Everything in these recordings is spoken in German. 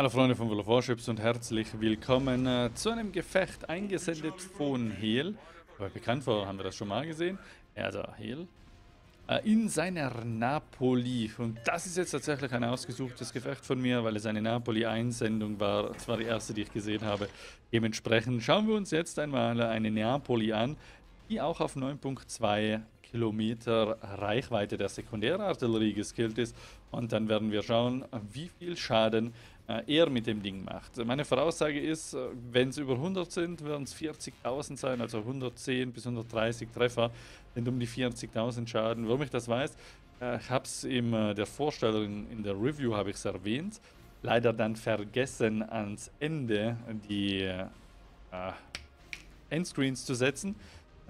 Hallo Freunde von World of Warships und herzlich willkommen äh, zu einem Gefecht eingesendet von Hel. Bekannt vor, haben wir das schon mal gesehen. Also Hel. Äh, in seiner Napoli. Und das ist jetzt tatsächlich ein ausgesuchtes Gefecht von mir, weil es eine Napoli-Einsendung war. Das war die erste, die ich gesehen habe. Dementsprechend schauen wir uns jetzt einmal eine Napoli an, die auch auf 9.2 Kilometer Reichweite der Sekundärartillerie geskillt ist. Und dann werden wir schauen, wie viel Schaden er mit dem Ding macht. Meine Voraussage ist, äh, wenn es über 100 sind, werden es 40.000 sein, also 110 bis 130 Treffer, sind um die 40.000 Schaden. Warum ich das weiß, äh, ich habe es in der Vorstellung, in der Review habe ich es erwähnt, leider dann vergessen ans Ende die äh, Endscreens zu setzen.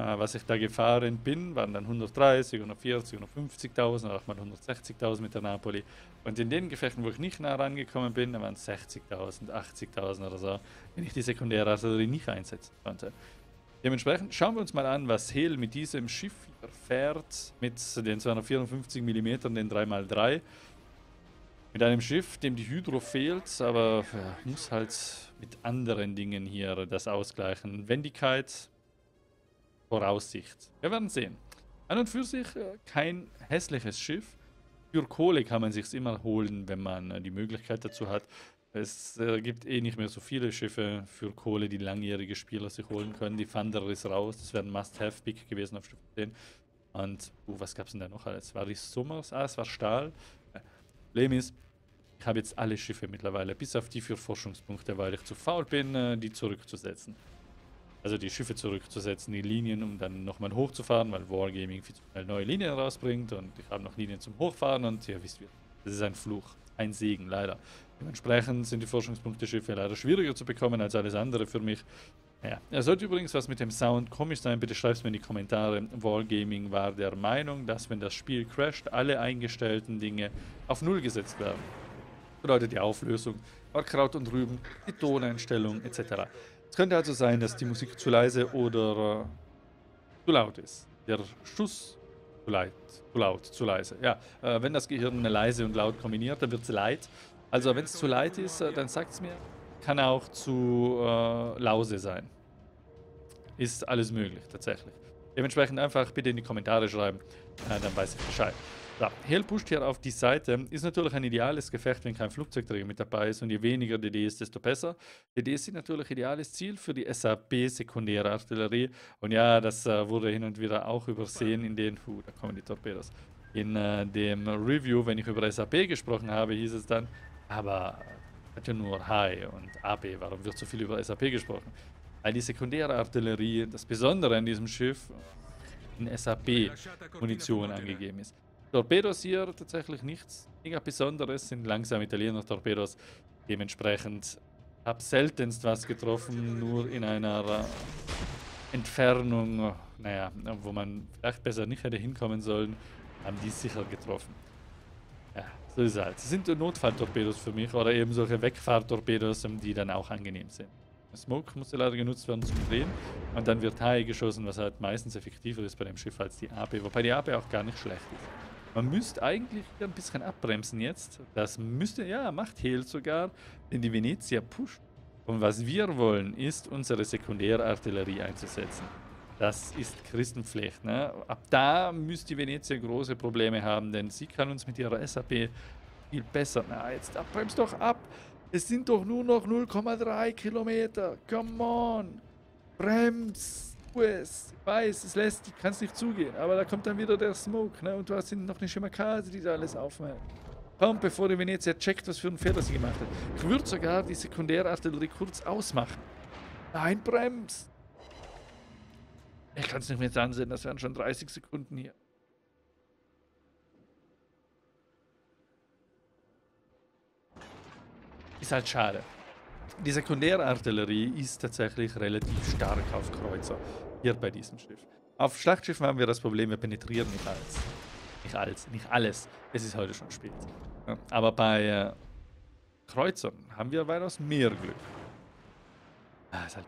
Äh, was ich da gefahren bin, waren dann 130, 140, 150.000 oder auch mal 160.000 mit der Napoli. Und in den Gefechten, wo ich nicht nah rangekommen bin, waren es 60.000, 80.000 oder so, wenn ich die sekundäre nicht einsetzen konnte. Dementsprechend schauen wir uns mal an, was Hehl mit diesem Schiff fährt, mit den 254 mm, den 3x3. Mit einem Schiff, dem die Hydro fehlt, aber ja, muss halt mit anderen Dingen hier das ausgleichen. Wendigkeit, Voraussicht. Wir werden sehen. An und für sich äh, kein hässliches Schiff. Für Kohle kann man sich immer holen, wenn man äh, die Möglichkeit dazu hat. Es äh, gibt eh nicht mehr so viele Schiffe für Kohle, die langjährige Spieler sich holen können. Die Thunder ist raus. Das wäre ein Must-Have-Pick gewesen auf Stufe 10. Und, uh, was gab es denn da noch alles? War die Summers? Ah, es war Stahl. Problem ist, ich habe jetzt alle Schiffe mittlerweile, bis auf die für Forschungspunkte, weil ich zu faul bin, die zurückzusetzen also die Schiffe zurückzusetzen, die Linien, um dann nochmal hochzufahren, weil Wargaming viel zu schnell neue Linien rausbringt und ich habe noch Linien zum Hochfahren und ja, wisst ihr, das ist ein Fluch, ein Segen, leider. Dementsprechend sind die Forschungspunkte Schiffe leider schwieriger zu bekommen als alles andere für mich. Ja, er sollte übrigens was mit dem Sound komisch sein, bitte schreibt es mir in die Kommentare. Wargaming war der Meinung, dass wenn das Spiel crasht, alle eingestellten Dinge auf Null gesetzt werden. Bedeutet die Auflösung, Kraut und Rüben, die Toneinstellung etc. Es könnte also sein, dass die Musik zu leise oder äh, zu laut ist. Der Schuss zu, leid, zu laut, zu leise. Ja, äh, wenn das Gehirn leise und laut kombiniert, dann wird es leid. Also wenn es zu leid ist, äh, dann sagt es mir, kann auch zu äh, lause sein. Ist alles möglich, tatsächlich. Dementsprechend einfach bitte in die Kommentare schreiben, dann weiß ich Bescheid. So, Hell pusht hier auf die Seite. Ist natürlich ein ideales Gefecht, wenn kein Flugzeugträger mit dabei ist. Und je weniger DDs, desto besser. DDs sind natürlich ideales Ziel für die SAP-sekundäre Artillerie. Und ja, das äh, wurde hin und wieder auch übersehen in den... Uh, da kommen die Torpedos. In äh, dem Review, wenn ich über SAP gesprochen habe, hieß es dann, aber hat ja nur HI und AB. Warum wird so viel über SAP gesprochen? Weil die sekundäre Artillerie, das Besondere an diesem Schiff, in SAP-Munition angegeben ist. Torpedos hier tatsächlich nichts Besonderes, sind langsam Italiener Torpedos. Dementsprechend habe seltenst was getroffen, nur in einer Entfernung, naja, wo man vielleicht besser nicht hätte hinkommen sollen, haben die sicher getroffen. Ja, so ist es halt. Das sind Notfalltorpedos für mich oder eben solche Wegfahrtorpedos, die dann auch angenehm sind. Smoke musste leider genutzt werden zum Drehen und dann wird HE geschossen, was halt meistens effektiver ist bei dem Schiff als die AP, wobei die AP auch gar nicht schlecht ist. Man müsste eigentlich ein bisschen abbremsen jetzt. Das müsste, ja, macht Hehl sogar, denn die Venezia pusht. Und was wir wollen, ist, unsere Sekundärartillerie einzusetzen. Das ist Christenpflicht. Ne? Ab da müsste die Venezia große Probleme haben, denn sie kann uns mit ihrer SAP viel besser... Na, jetzt abbremst doch ab! Es sind doch nur noch 0,3 Kilometer. Come on! Brems! Es. Ich weiß, es lässt, ich kann es nicht zugehen. Aber da kommt dann wieder der Smoke, ne? Und du hast noch eine Shimakase, die da alles aufmacht. Komm, bevor die Venezia checkt, was für einen Fehler sie gemacht hat. Ich würde sogar die Sekundärartillerie kurz ausmachen. Nein, bremst! Ich kann es nicht mehr ansehen, das wären schon 30 Sekunden hier. Ist halt schade. Die Sekundärartillerie ist tatsächlich relativ stark auf Kreuzer, hier bei diesem Schiff. Auf Schlachtschiffen haben wir das Problem, wir penetrieren nicht alles. Nicht alles, nicht alles. Es ist heute schon spät. Aber bei äh, Kreuzern haben wir weitaus mehr Glück. Ah, ist halt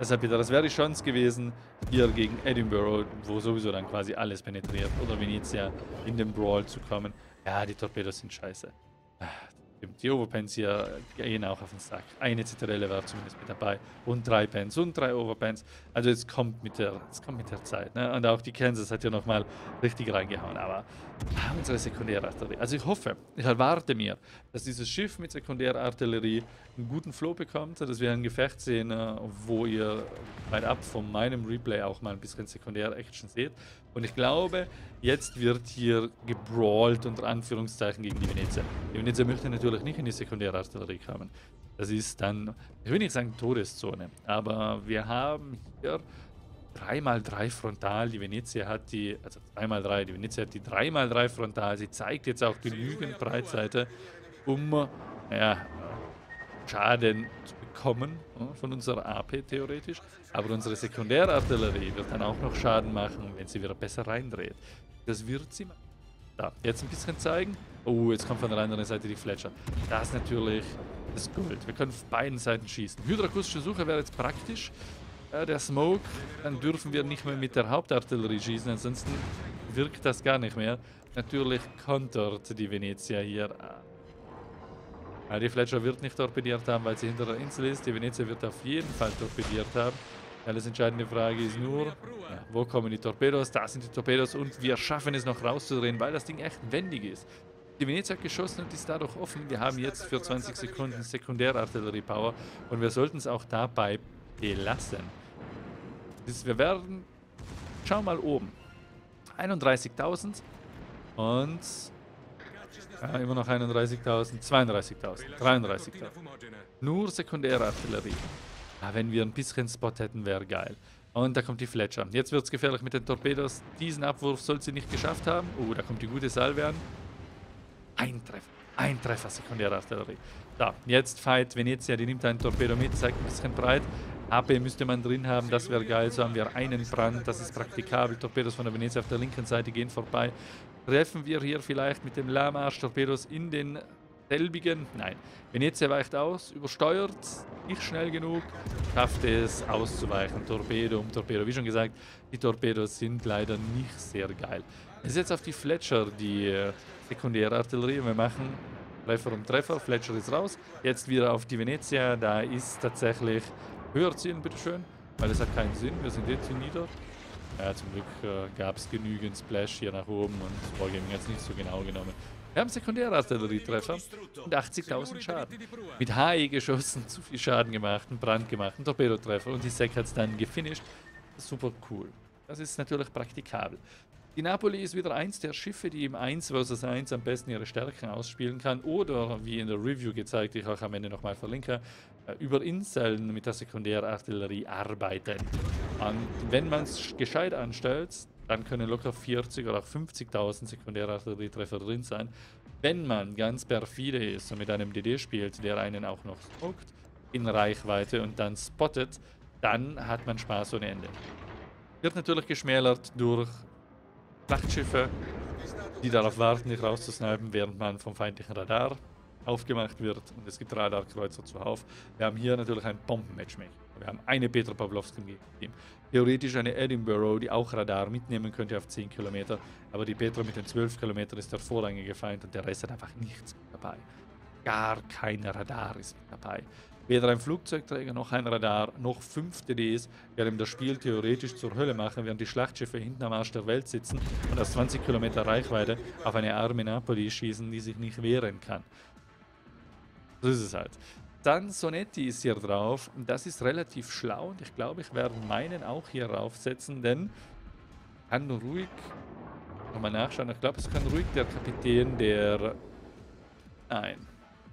Deshalb wieder, das wäre die Chance gewesen, hier gegen Edinburgh, wo sowieso dann quasi alles penetriert, oder Venezia in den Brawl zu kommen. Ja, die Torpedos sind scheiße. Die Overpens hier gehen auch auf den Sack. Eine Zitadelle war zumindest mit dabei. Und drei Pens und drei Overpens. Also es kommt mit der, es kommt mit der Zeit. Ne? Und auch die Kansas hat ja nochmal richtig reingehauen. Aber ah, unsere Sekundärartillerie. Also ich hoffe, ich erwarte mir, dass dieses Schiff mit Sekundärartillerie einen guten Flow bekommt, dass wir ein Gefecht sehen, äh, wo ihr weit ab von meinem Replay auch mal ein bisschen Sekundär-Action seht. Und ich glaube, jetzt wird hier gebrawlt unter Anführungszeichen gegen die Venezia. Die Venezia möchte natürlich nicht in die Sekundärartillerie kommen. Das ist dann, ich will nicht sagen Todeszone, aber wir haben hier 3x3 frontal. Die Venezia hat die, also 3x3, die Venezia hat die 3x3 frontal. Sie zeigt jetzt auch genügend Breitseite, um ja, Schaden zu bekommen von unserer AP theoretisch. Aber unsere Sekundärartillerie wird dann auch noch Schaden machen, wenn sie wieder besser reindreht. Das wird sie. Da, jetzt ein bisschen zeigen. Oh, jetzt kommt von der anderen Seite die Fletcher. Das ist natürlich das Gold. Wir können auf beiden Seiten schießen. Hydrakustische Suche wäre jetzt praktisch. Äh, der Smoke, dann dürfen wir nicht mehr mit der Hauptartillerie schießen, ansonsten wirkt das gar nicht mehr. Natürlich kontert die Venezia hier ja, die Fletcher wird nicht torpediert haben, weil sie hinter der Insel ist. Die Venezia wird auf jeden Fall torpediert haben. Alles entscheidende Frage ist nur, ja, wo kommen die Torpedos? Da sind die Torpedos und wir schaffen es noch rauszudrehen, weil das Ding echt wendig ist. Die Venezia hat geschossen und ist dadurch offen. Wir haben jetzt für 20 Sekunden Sekundärartillerie-Power und wir sollten es auch dabei belassen. wir werden, schau mal oben, 31.000 und ja, immer noch 31.000, 32.000, 33.000. Nur Sekundärartillerie. Ja, wenn wir ein bisschen Spot hätten, wäre geil. Und da kommt die Fletcher. Jetzt wird es gefährlich mit den Torpedos. Diesen Abwurf soll sie nicht geschafft haben. Oh, da kommt die gute Salve an. Ein Treffer. Ein Treffer Sekundärartillerie. Da, jetzt Fight Venezia, die nimmt einen Torpedo mit, zeigt ein bisschen breit. AP müsste man drin haben, das wäre geil. So haben wir einen Brand, das ist praktikabel. Torpedos von der Venezia auf der linken Seite gehen vorbei. Treffen wir hier vielleicht mit dem Lahmarsch-Torpedos in den selbigen? Nein. Venezia weicht aus, übersteuert, nicht schnell genug, schafft es auszuweichen. Torpedo um Torpedo. Wie schon gesagt, die Torpedos sind leider nicht sehr geil. Es ist jetzt auf die Fletcher, die äh, sekundäre Artillerie. Wir machen Treffer um Treffer. Fletcher ist raus. Jetzt wieder auf die Venezia. Da ist tatsächlich höher ziehen, bitteschön. Weil es hat keinen Sinn. Wir sind jetzt hier nieder. Ja, zum Glück äh, gab es genügend Splash hier nach oben und Wargaming jetzt nicht so genau genommen. Wir haben Sekundärartillerietreffer und 80.000 Schaden. Mit HE geschossen, zu viel Schaden gemacht, einen Brand gemacht, einen Torpedotreffer und die Sek hat es dann gefinisht. Super cool. Das ist natürlich praktikabel. Die Napoli ist wieder eins der Schiffe, die im 1 vs 1 am besten ihre Stärken ausspielen kann oder, wie in der Review gezeigt, die ich auch am Ende nochmal verlinke, äh, über Inseln mit der Sekundärartillerie arbeiten. Und wenn man es gescheit anstellt, dann können locker 40 oder auch 50.000 Sekundärartillerietreffer drin sein. Wenn man ganz perfide ist und mit einem DD spielt, der einen auch noch smokt in Reichweite und dann spottet, dann hat man Spaß ohne Ende. Wird natürlich geschmälert durch Schlachtschiffe, die darauf warten, dich rauszusnipen, während man vom feindlichen Radar aufgemacht wird. Und es gibt Radarkreuzer zuhauf. Wir haben hier natürlich ein Bombenmatchmaking. Wir haben eine Petra Pawlowski im Team. Theoretisch eine Edinburgh, die auch Radar mitnehmen könnte auf 10 Kilometer. Aber die Petra mit den 12 Kilometern ist der vorrangige Feind und der Rest hat einfach nichts dabei. Gar kein Radar ist mit dabei. Weder ein Flugzeugträger noch ein Radar noch 5 DDs werden das Spiel theoretisch zur Hölle machen, während die Schlachtschiffe hinten am Arsch der Welt sitzen und aus 20 Kilometer Reichweite auf eine arme Napoli schießen, die sich nicht wehren kann. So ist es halt. Dann Sonetti ist hier drauf. Das ist relativ schlau und ich glaube, ich werde meinen auch hier raufsetzen, denn kann ruhig, nochmal nachschauen, ich glaube, es kann ruhig der Kapitän der, nein,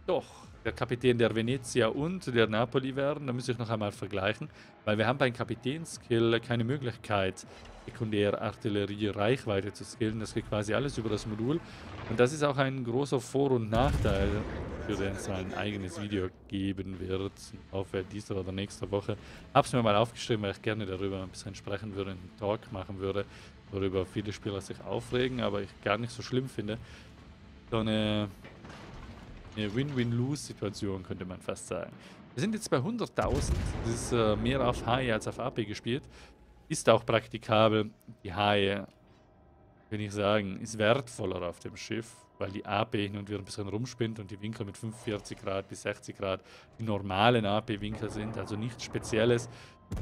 doch, der Kapitän der Venezia und der Napoli werden. Da muss ich noch einmal vergleichen, weil wir haben beim Kapitänskill keine Möglichkeit, sekundär Artillerie Reichweite zu skillen. Das geht quasi alles über das Modul. Und das ist auch ein großer Vor- und Nachteil, für den es ein eigenes Video geben wird, auf dieser oder nächster Woche. Habe es mir mal aufgeschrieben, weil ich gerne darüber ein bisschen sprechen würde, einen Talk machen würde, worüber viele Spieler sich aufregen, aber ich gar nicht so schlimm finde. So eine eine Win-Win-Lose-Situation, könnte man fast sagen. Wir sind jetzt bei 100.000. Das ist äh, mehr auf Haie als auf AP gespielt. Ist auch praktikabel. Die Haie will ich sagen, ist wertvoller auf dem Schiff, weil die AP hin und wieder ein bisschen rumspinnt und die Winkel mit 45 Grad bis 60 Grad die normalen AP-Winkel sind, also nichts Spezielles.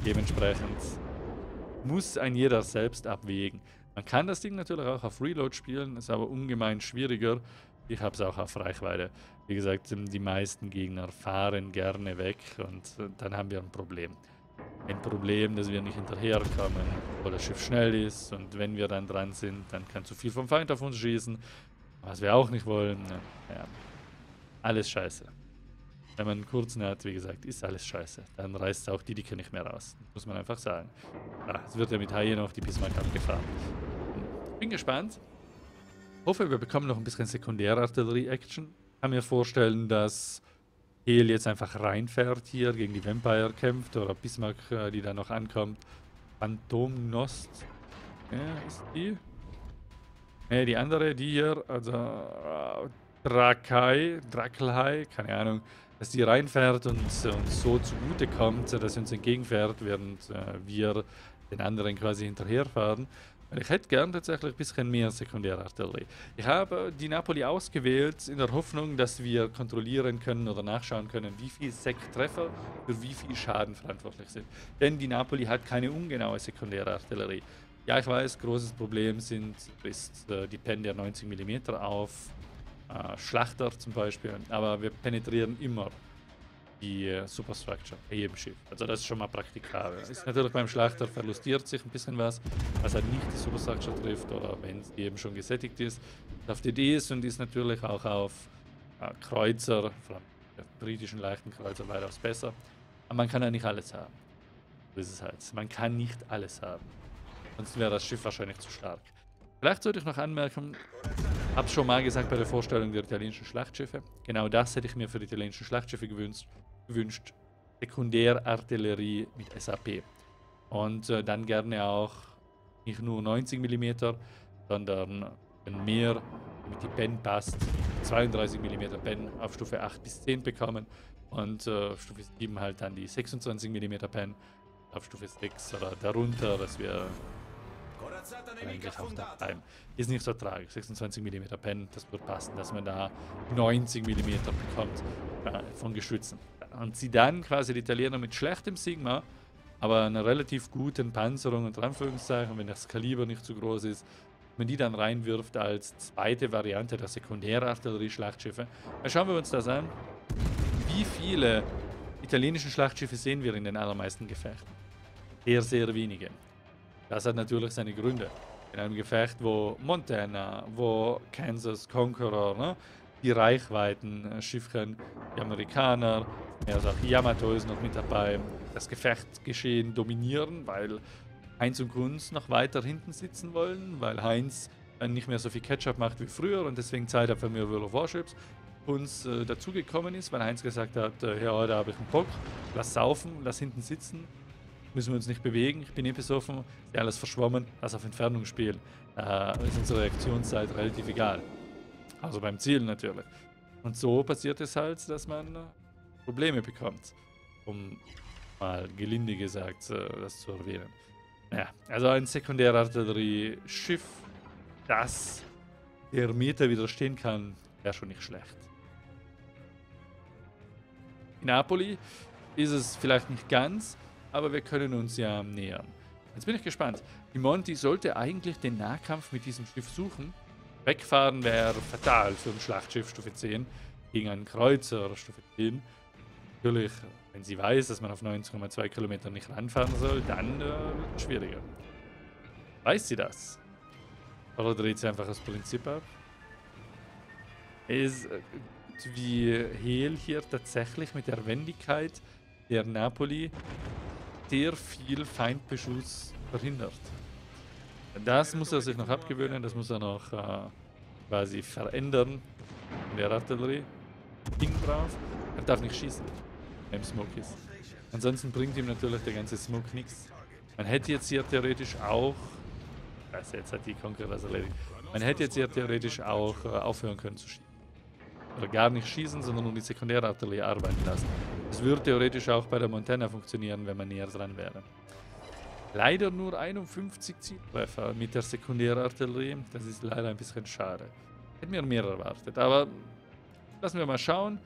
Dementsprechend muss ein jeder selbst abwägen. Man kann das Ding natürlich auch auf Reload spielen, ist aber ungemein schwieriger. Ich habe es auch auf Reichweite. Wie gesagt, die meisten Gegner fahren gerne weg und äh, dann haben wir ein Problem. Ein Problem, dass wir nicht hinterherkommen, weil das Schiff schnell ist und wenn wir dann dran sind, dann kann zu viel vom Feind auf uns schießen, was wir auch nicht wollen. Ja, alles scheiße. Wenn man einen kurzen hat, wie gesagt, ist alles scheiße. Dann reißt auch die Dicke nicht mehr raus. Muss man einfach sagen. Ja, es wird ja mit Haie noch die Bismarck abgefahren. Bin gespannt. Hoffe, wir bekommen noch ein bisschen Sekundärartillerie-Action. Kann mir vorstellen, dass Hel jetzt einfach reinfährt hier, gegen die Vampire kämpft oder Bismarck, äh, die da noch ankommt. Phantom Nost. Ja, ist die? Ne, die andere, die hier, also äh, Drakai, Drakelhai, keine Ahnung, dass die reinfährt und uns so zugute kommt, dass sie uns entgegenfährt, während äh, wir den anderen quasi hinterherfahren. Ich hätte gern tatsächlich ein bisschen mehr Sekundärartillerie. Ich habe die Napoli ausgewählt in der Hoffnung, dass wir kontrollieren können oder nachschauen können, wie viele Sek-Treffer für wie viel Schaden verantwortlich sind. Denn die Napoli hat keine ungenaue Sekundärartillerie. Ja, ich weiß, großes Problem sind, ist äh, die Pen der 90 mm auf äh, Schlachter zum Beispiel, aber wir penetrieren immer die äh, Superstructure bei jedem Schiff. Also das ist schon mal praktikabel. Ist natürlich beim Schlachter verlustiert sich ein bisschen was, was halt nicht die Superstructure trifft oder wenn es eben schon gesättigt ist. Auf DD ist und ist natürlich auch auf äh, Kreuzer, vor allem der britischen leichten Kreuzer weitaus besser. Aber man kann ja nicht alles haben. So ist es halt. Man kann nicht alles haben. Sonst wäre das Schiff wahrscheinlich zu stark. Vielleicht sollte ich noch anmerken, habe schon mal gesagt bei der Vorstellung der italienischen Schlachtschiffe. Genau das hätte ich mir für die italienischen Schlachtschiffe gewünscht. Gewünscht. Sekundärartillerie mit SAP. Und äh, dann gerne auch nicht nur 90 mm, sondern wenn mehr mit die Pen passt, 32 mm Pen auf Stufe 8 bis 10 bekommen und äh, Stufe 7 halt dann die 26 mm Pen auf Stufe 6 oder darunter, dass wir bleiben. Ist nicht so tragisch. 26 mm Pen, das wird passen, dass man da 90 mm bekommt äh, von Geschützen. Und sie dann quasi die Italiener mit schlechtem Sigma, aber einer relativ guten Panzerung und Anführungszeichen, wenn das Kaliber nicht zu groß ist, wenn die dann reinwirft als zweite Variante der Sekundärartillerie-Schlachtschiffe. Dann schauen wir uns das an. Wie viele italienische Schlachtschiffe sehen wir in den allermeisten Gefechten? Sehr, sehr wenige. Das hat natürlich seine Gründe. In einem Gefecht, wo Montana, wo Kansas Conqueror, ne, die Reichweiten, äh, Schiffchen, die Amerikaner, also auch Yamato ist noch mit dabei, das Gefechtsgeschehen dominieren, weil Heinz und Kunz noch weiter hinten sitzen wollen, weil Heinz äh, nicht mehr so viel Ketchup macht wie früher und deswegen Zeit hat für mehr World of Warships. Kunz äh, dazugekommen ist, weil Heinz gesagt hat, äh, ja, heute habe ich einen Bock, lass saufen, lass hinten sitzen müssen wir uns nicht bewegen. Ich bin eh besoffen, ist alles verschwommen, lass auf Entfernung spielen. Äh, ist unsere Reaktionszeit relativ egal. Also beim Ziel natürlich. Und so passiert es halt, dass man äh, Probleme bekommt. Um mal gelinde gesagt äh, das zu erwähnen. Ja, also ein Sekundärartillerie-Schiff, das der Meter widerstehen kann, wäre schon nicht schlecht. In Napoli ist es vielleicht nicht ganz, aber wir können uns ja nähern. Jetzt bin ich gespannt. Die Monty sollte eigentlich den Nahkampf mit diesem Schiff suchen. Wegfahren wäre fatal für ein Schlachtschiff Stufe 10 gegen einen Kreuzer Stufe 10. Natürlich, wenn sie weiß, dass man auf 19,2 Kilometer nicht ranfahren soll, dann äh, wird es schwieriger. Weiß sie das? Oder dreht sie einfach das Prinzip ab? Ist äh, wie Hel hier tatsächlich mit der Wendigkeit der Napoli sehr viel Feindbeschuss verhindert. Das muss er sich noch abgewöhnen, das muss er noch äh, quasi verändern in der Artillerie. Ding drauf. Er darf nicht schießen, wenn Smoke ist. Ansonsten bringt ihm natürlich der ganze Smoke nichts. Man hätte jetzt hier theoretisch auch. Also jetzt hat die Conqueror das erledigt. Man hätte jetzt hier theoretisch auch äh, aufhören können zu schießen. Oder gar nicht schießen, sondern nur die Sekundärartillerie arbeiten lassen. Das würde theoretisch auch bei der Montana funktionieren, wenn man näher dran wäre. Leider nur 51 Zieltreffer mit der Sekundärartillerie. Das ist leider ein bisschen schade. Hätten wir mehr erwartet. Aber lassen wir mal schauen,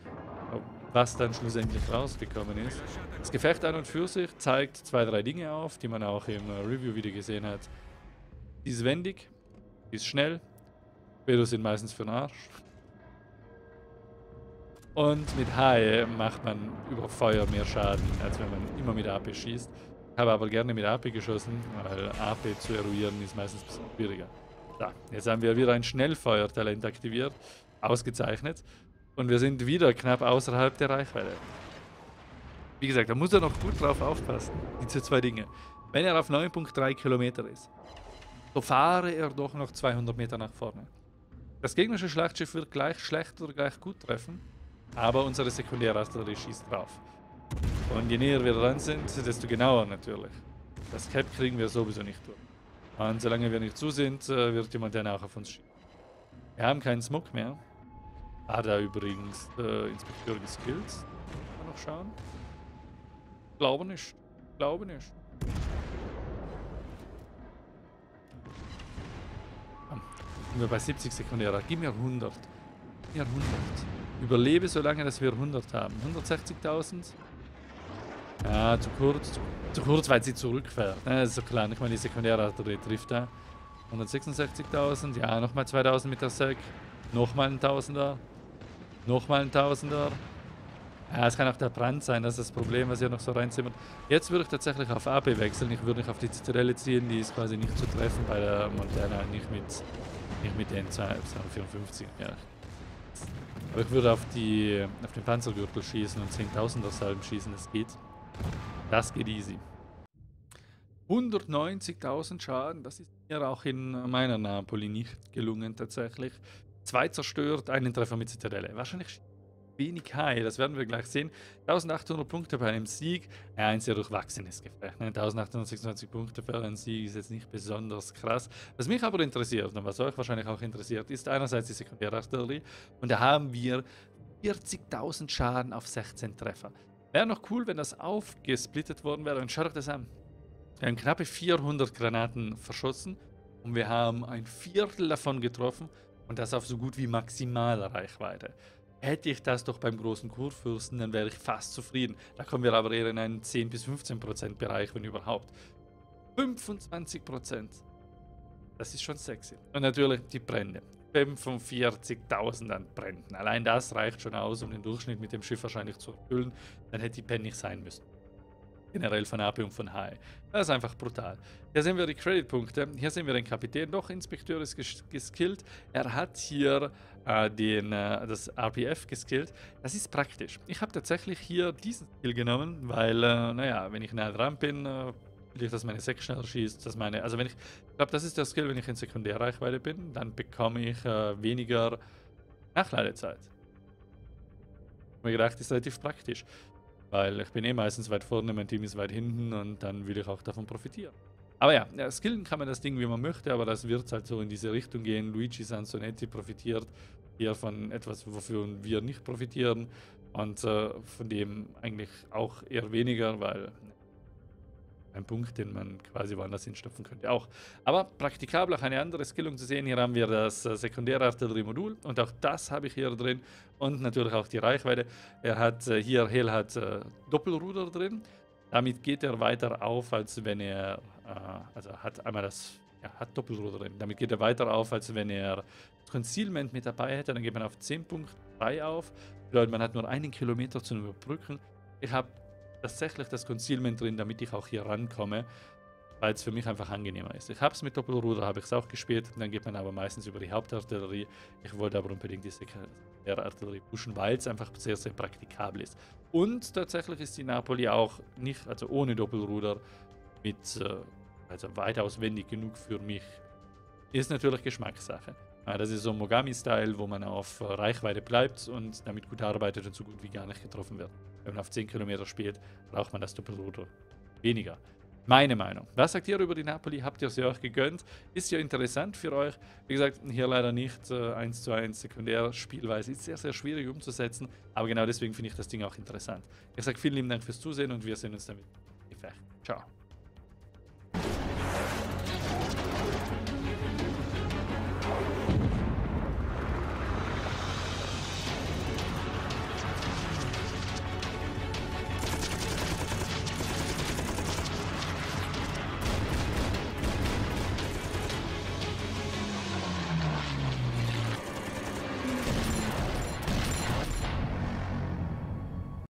was dann schlussendlich rausgekommen ist. Das Gefecht an und für sich zeigt zwei, drei Dinge auf, die man auch im Review wieder gesehen hat. Die ist wendig, die ist schnell. Vedos sind meistens für den Arsch. Und mit Haie macht man über Feuer mehr Schaden, als wenn man immer mit AP schießt. Habe aber gerne mit AP geschossen, weil AP zu eruieren ist meistens ein bisschen schwieriger. So, jetzt haben wir wieder ein Schnellfeuertalent aktiviert. Ausgezeichnet. Und wir sind wieder knapp außerhalb der Reichweite. Wie gesagt, da muss er noch gut drauf aufpassen. Diese zwei Dinge. Wenn er auf 9.3 Kilometer ist, so fahre er doch noch 200 Meter nach vorne. Das gegnerische Schlachtschiff wird gleich schlecht oder gleich gut treffen. Aber unsere Sekundärartillerie schießt drauf. Und je näher wir dran sind, desto genauer natürlich. Das Cap kriegen wir sowieso nicht durch. Und solange wir nicht zu sind, äh, wird jemand dann auch auf uns schießen. Wir haben keinen Smoke mehr. Hat er übrigens äh, Inspekteur geskillt? Mal noch schauen. Glaube nicht. Glaube nicht. Komm, sind wir bei 70 Sekundärer. Gib mir 100. Gib mir 100 überlebe, solange dass wir 100 haben. 160.000? Ja, zu kurz. Zu, kurz, weil sie zurückfährt. Ja, das ist so klar. Ich meine, die Sekundärarterie trifft da. 166.000. Ja, nochmal 2.000 mit der Sek. Nochmal ein Tausender. Nochmal ein Tausender. Ja, es kann auch der Brand sein, das ist das Problem, was hier noch so reinzimmert. Jetzt würde ich tatsächlich auf AP wechseln. Ich würde nicht auf die Zitadelle ziehen, die ist quasi nicht zu treffen bei der Montana, nicht mit, nicht mit den 254. Ja, aber ich würde auf, die, auf den Panzergürtel schießen und 10.000er Salben schießen, das geht. Das geht easy. 190.000 Schaden, das ist mir auch in meiner Napoli nicht gelungen tatsächlich. Zwei zerstört, einen Treffer mit Zitadelle. Wahrscheinlich wenig high, das werden wir gleich sehen. 1800 Punkte bei einem Sieg, ja, ein sehr durchwachsenes Gefecht. Ne? 1826 Punkte für einen Sieg ist jetzt nicht besonders krass. Was mich aber interessiert und was euch wahrscheinlich auch interessiert, ist einerseits die Sekundärartillerie und da haben wir 40.000 Schaden auf 16 Treffer. Wäre noch cool, wenn das aufgesplittet worden wäre. Und schaut euch das an. Wir haben knappe 400 Granaten verschossen und wir haben ein Viertel davon getroffen und das auf so gut wie maximale Reichweite. Hätte ich das doch beim großen Kurfürsten, dann wäre ich fast zufrieden. Da kommen wir aber eher in einen 10 bis 15 Prozent Bereich, wenn überhaupt. 25 Prozent. Das ist schon sexy. Und natürlich die Brände. 45.000 an Bränden. Allein das reicht schon aus, um den Durchschnitt mit dem Schiff wahrscheinlich zu erfüllen. Dann hätte die Pen nicht sein müssen generell von AP und von HI. Das ist einfach brutal. Hier sehen wir die Creditpunkte. Hier sehen wir den Kapitän. Doch, Inspekteur ist ges geskillt. Er hat hier äh, den, äh, das RPF geskillt. Das ist praktisch. Ich habe tatsächlich hier diesen Skill genommen, weil, äh, naja, wenn ich nah dran bin, äh, will ich, dass meine Sek schneller schießt. Dass meine, also wenn ich, ich glaube, das ist der Skill, wenn ich in Sekundärreichweite bin, dann bekomme ich äh, weniger Nachladezeit. Ich habe mir gedacht, ist relativ praktisch. Weil ich bin eh meistens weit vorne, mein Team ist weit hinten und dann will ich auch davon profitieren. Aber ja, ja, skillen kann man das Ding, wie man möchte, aber das wird halt so in diese Richtung gehen. Luigi Sansonetti profitiert hier von etwas, wofür wir nicht profitieren und äh, von dem eigentlich auch eher weniger, weil ein Punkt, den man quasi woanders hinstopfen könnte auch. Aber praktikabel auch eine andere Skillung zu sehen. Hier haben wir das äh, sekundäre Artillerie-Modul und auch das habe ich hier drin und natürlich auch die Reichweite. Er hat äh, hier, Hel hat äh, Doppelruder drin. Damit geht er weiter auf, als wenn er, also hat einmal das, ja, hat Doppelruder drin. Damit geht er weiter auf, als wenn er Concealment mit dabei hätte. Dann geht man auf 10.3 auf. Bedeutet, man hat nur einen Kilometer zu überbrücken. Ich habe tatsächlich das Concealment drin, damit ich auch hier rankomme, weil es für mich einfach angenehmer ist. Ich habe es mit Doppelruder, habe ich es auch gespielt, dann geht man aber meistens über die Hauptartillerie. Ich wollte aber unbedingt die Sekundärartillerie pushen, weil es einfach sehr, sehr praktikabel ist. Und tatsächlich ist die Napoli auch nicht, also ohne Doppelruder, mit, äh, also weitaus wendig genug für mich. Ist natürlich Geschmackssache. Das ist so Mogami-Style, wo man auf Reichweite bleibt und damit gut arbeitet und so gut wie gar nicht getroffen wird. Wenn man auf 10 Kilometer spielt, braucht man das Doppelruder weniger. Meine Meinung. Was sagt ihr über die Napoli? Habt ihr sie euch gegönnt? Ist ja interessant für euch. Wie gesagt, hier leider nicht äh, 1 zu 1 Sekundärspielweise. Ist sehr, sehr schwierig umzusetzen. Aber genau deswegen finde ich das Ding auch interessant. Ich sage vielen lieben Dank fürs Zusehen und wir sehen uns damit. Ciao.